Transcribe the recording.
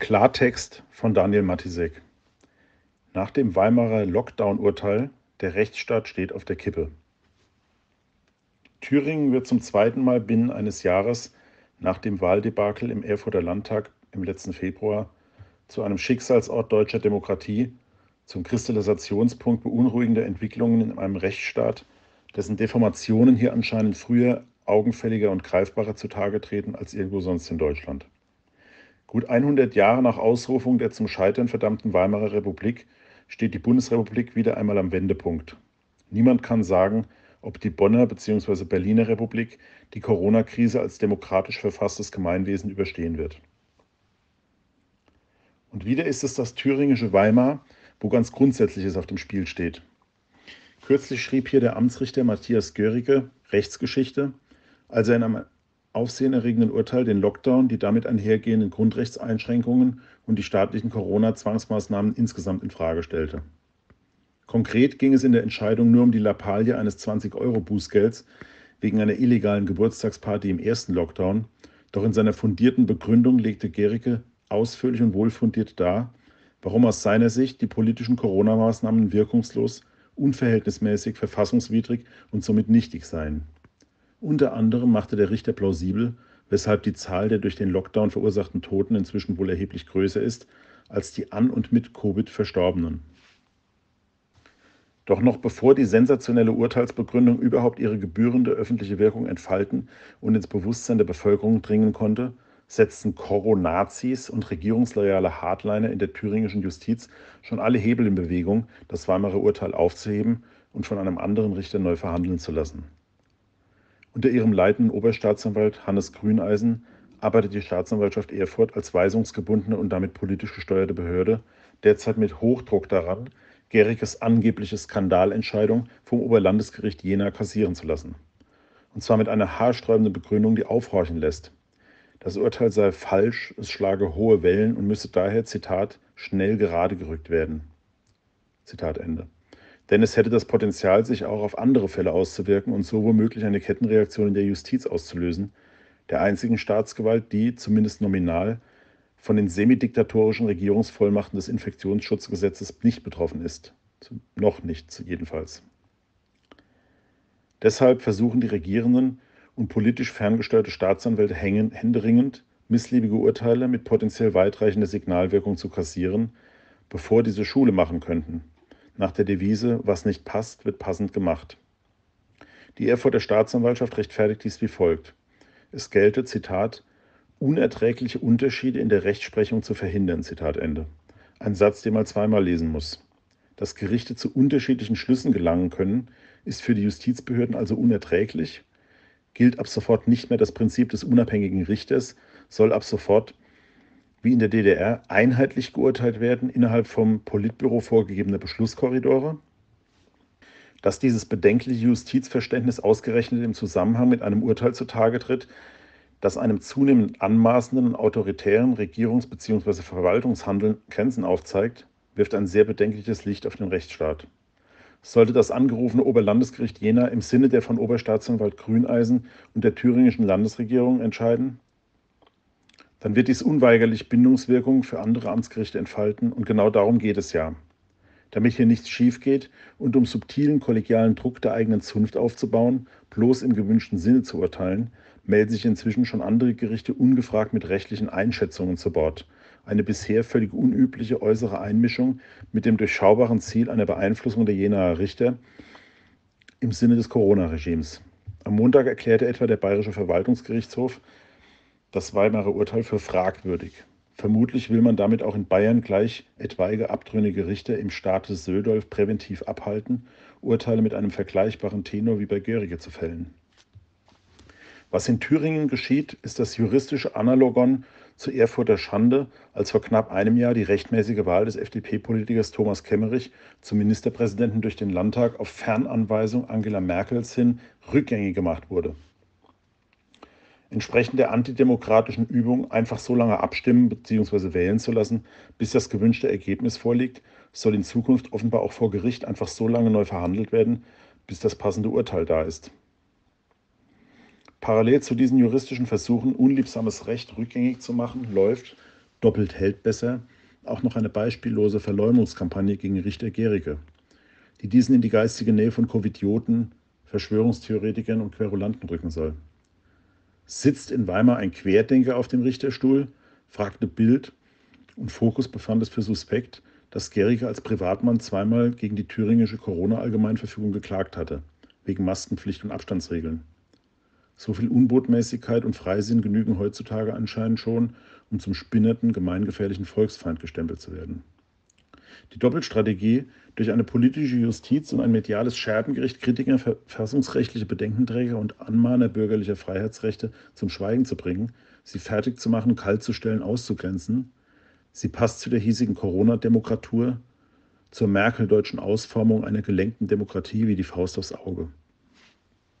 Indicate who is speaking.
Speaker 1: Klartext von Daniel Matisek. Nach dem Weimarer Lockdown-Urteil, der Rechtsstaat steht auf der Kippe. Thüringen wird zum zweiten Mal binnen eines Jahres nach dem Wahldebakel im Erfurter Landtag im letzten Februar zu einem Schicksalsort deutscher Demokratie, zum Kristallisationspunkt beunruhigender Entwicklungen in einem Rechtsstaat, dessen Deformationen hier anscheinend früher augenfälliger und greifbarer zutage treten als irgendwo sonst in Deutschland. Gut 100 Jahre nach Ausrufung der zum Scheitern verdammten Weimarer Republik steht die Bundesrepublik wieder einmal am Wendepunkt. Niemand kann sagen, ob die Bonner bzw. Berliner Republik die Corona-Krise als demokratisch verfasstes Gemeinwesen überstehen wird. Und wieder ist es das thüringische Weimar, wo ganz Grundsätzliches auf dem Spiel steht. Kürzlich schrieb hier der Amtsrichter Matthias Görige Rechtsgeschichte, als er in einem aufsehenerregenden Urteil den Lockdown, die damit einhergehenden Grundrechtseinschränkungen und die staatlichen Corona-Zwangsmaßnahmen insgesamt in Frage stellte. Konkret ging es in der Entscheidung nur um die Lappalie eines 20-Euro-Bußgelds wegen einer illegalen Geburtstagsparty im ersten Lockdown, doch in seiner fundierten Begründung legte Gericke ausführlich und wohlfundiert dar, warum aus seiner Sicht die politischen Corona-Maßnahmen wirkungslos, unverhältnismäßig, verfassungswidrig und somit nichtig seien. Unter anderem machte der Richter plausibel, weshalb die Zahl der durch den Lockdown verursachten Toten inzwischen wohl erheblich größer ist als die an und mit Covid Verstorbenen. Doch noch bevor die sensationelle Urteilsbegründung überhaupt ihre gebührende öffentliche Wirkung entfalten und ins Bewusstsein der Bevölkerung dringen konnte, setzten Koronazis und regierungsloyale Hardliner in der thüringischen Justiz schon alle Hebel in Bewegung, das Weimarer Urteil aufzuheben und von einem anderen Richter neu verhandeln zu lassen. Unter ihrem leitenden Oberstaatsanwalt Hannes Grüneisen arbeitet die Staatsanwaltschaft Erfurt als weisungsgebundene und damit politisch gesteuerte Behörde derzeit mit Hochdruck daran, Gericke's angebliche Skandalentscheidung vom Oberlandesgericht Jena kassieren zu lassen. Und zwar mit einer haarsträubenden Begründung, die aufhorchen lässt. Das Urteil sei falsch, es schlage hohe Wellen und müsse daher, Zitat, schnell gerade gerückt werden. Zitat Ende denn es hätte das Potenzial, sich auch auf andere Fälle auszuwirken und so womöglich eine Kettenreaktion in der Justiz auszulösen, der einzigen Staatsgewalt, die, zumindest nominal, von den semidiktatorischen Regierungsvollmachten des Infektionsschutzgesetzes nicht betroffen ist. Noch nicht, jedenfalls. Deshalb versuchen die Regierenden und politisch ferngesteuerte Staatsanwälte händeringend, missliebige Urteile mit potenziell weitreichender Signalwirkung zu kassieren, bevor diese Schule machen könnten nach der Devise, was nicht passt, wird passend gemacht. Die Erfurter Staatsanwaltschaft rechtfertigt dies wie folgt. Es gelte, Zitat, unerträgliche Unterschiede in der Rechtsprechung zu verhindern, Zitat Ende. Ein Satz, den man zweimal lesen muss. Dass Gerichte zu unterschiedlichen Schlüssen gelangen können, ist für die Justizbehörden also unerträglich, gilt ab sofort nicht mehr das Prinzip des unabhängigen Richters, soll ab sofort wie in der DDR einheitlich geurteilt werden innerhalb vom Politbüro vorgegebener Beschlusskorridore, dass dieses bedenkliche Justizverständnis ausgerechnet im Zusammenhang mit einem Urteil zutage tritt, das einem zunehmend anmaßenden und autoritären Regierungs- bzw. Verwaltungshandeln Grenzen aufzeigt, wirft ein sehr bedenkliches Licht auf den Rechtsstaat. Sollte das angerufene Oberlandesgericht Jena im Sinne der von Oberstaatsanwalt Grüneisen und der thüringischen Landesregierung entscheiden, dann wird dies unweigerlich Bindungswirkung für andere Amtsgerichte entfalten und genau darum geht es ja. Damit hier nichts schief geht und um subtilen kollegialen Druck der eigenen Zunft aufzubauen, bloß im gewünschten Sinne zu urteilen, melden sich inzwischen schon andere Gerichte ungefragt mit rechtlichen Einschätzungen zu Bord. Eine bisher völlig unübliche äußere Einmischung mit dem durchschaubaren Ziel einer Beeinflussung der Jenaer Richter im Sinne des Corona-Regimes. Am Montag erklärte etwa der Bayerische Verwaltungsgerichtshof, das Weimarer Urteil für fragwürdig. Vermutlich will man damit auch in Bayern gleich etwaige abtrünnige Richter im Staat des Södolf präventiv abhalten, Urteile mit einem vergleichbaren Tenor wie bei Görige zu fällen. Was in Thüringen geschieht, ist das juristische Analogon zur Erfurter Schande, als vor knapp einem Jahr die rechtmäßige Wahl des FDP-Politikers Thomas Kemmerich zum Ministerpräsidenten durch den Landtag auf Fernanweisung Angela Merkels hin rückgängig gemacht wurde entsprechend der antidemokratischen Übung einfach so lange abstimmen bzw. wählen zu lassen, bis das gewünschte Ergebnis vorliegt, soll in Zukunft offenbar auch vor Gericht einfach so lange neu verhandelt werden, bis das passende Urteil da ist. Parallel zu diesen juristischen Versuchen, unliebsames Recht rückgängig zu machen, läuft, doppelt hält besser, auch noch eine beispiellose Verleumdungskampagne gegen Richter Gericke, die diesen in die geistige Nähe von Covidioten, Verschwörungstheoretikern und Querulanten rücken soll. Sitzt in Weimar ein Querdenker auf dem Richterstuhl? fragte Bild und Fokus befand es für suspekt, dass Gericke als Privatmann zweimal gegen die thüringische Corona-Allgemeinverfügung geklagt hatte, wegen Maskenpflicht und Abstandsregeln. So viel Unbotmäßigkeit und Freisinn genügen heutzutage anscheinend schon, um zum spinnerten, gemeingefährlichen Volksfeind gestempelt zu werden. Die Doppelstrategie, durch eine politische Justiz und ein mediales Scherbengericht Kritiker, verfassungsrechtliche Bedenkenträger und Anmahner bürgerlicher Freiheitsrechte zum Schweigen zu bringen, sie fertig zu machen, kalt zu stellen, auszugrenzen, sie passt zu der hiesigen Corona-Demokratur, zur Merkel-deutschen Ausformung einer gelenkten Demokratie wie die Faust aufs Auge.